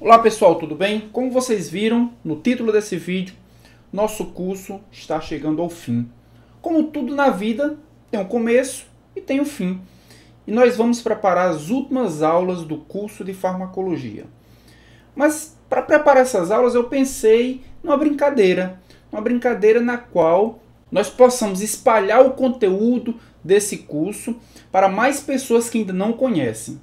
Olá pessoal, tudo bem? Como vocês viram no título desse vídeo, nosso curso está chegando ao fim. Como tudo na vida, tem um começo e tem um fim. E nós vamos preparar as últimas aulas do curso de farmacologia. Mas para preparar essas aulas eu pensei numa brincadeira, uma brincadeira na qual nós possamos espalhar o conteúdo desse curso para mais pessoas que ainda não conhecem.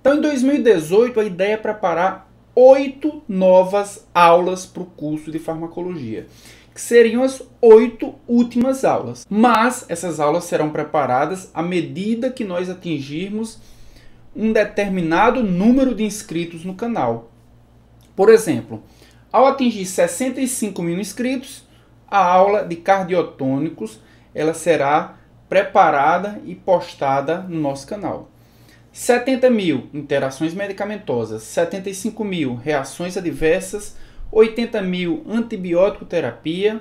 Então, em 2018, a ideia é preparar oito novas aulas para o curso de farmacologia, que seriam as oito últimas aulas. Mas essas aulas serão preparadas à medida que nós atingirmos um determinado número de inscritos no canal. Por exemplo, ao atingir 65 mil inscritos, a aula de cardiotônicos ela será preparada e postada no nosso canal. 70 mil interações medicamentosas, 75 mil reações adversas, 80 mil antibiótico terapia,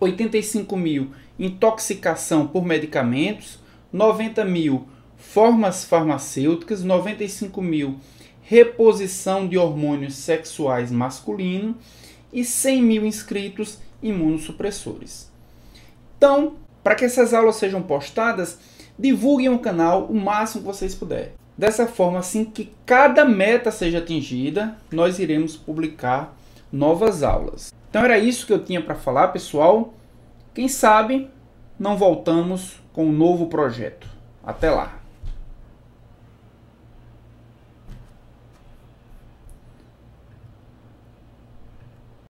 85 mil intoxicação por medicamentos, 90 mil formas farmacêuticas, 95 mil reposição de hormônios sexuais masculinos e 100 mil inscritos imunossupressores. Então, para que essas aulas sejam postadas, divulguem o canal o máximo que vocês puderem. Dessa forma, assim que cada meta seja atingida, nós iremos publicar novas aulas. Então era isso que eu tinha para falar, pessoal. Quem sabe não voltamos com um novo projeto. Até lá!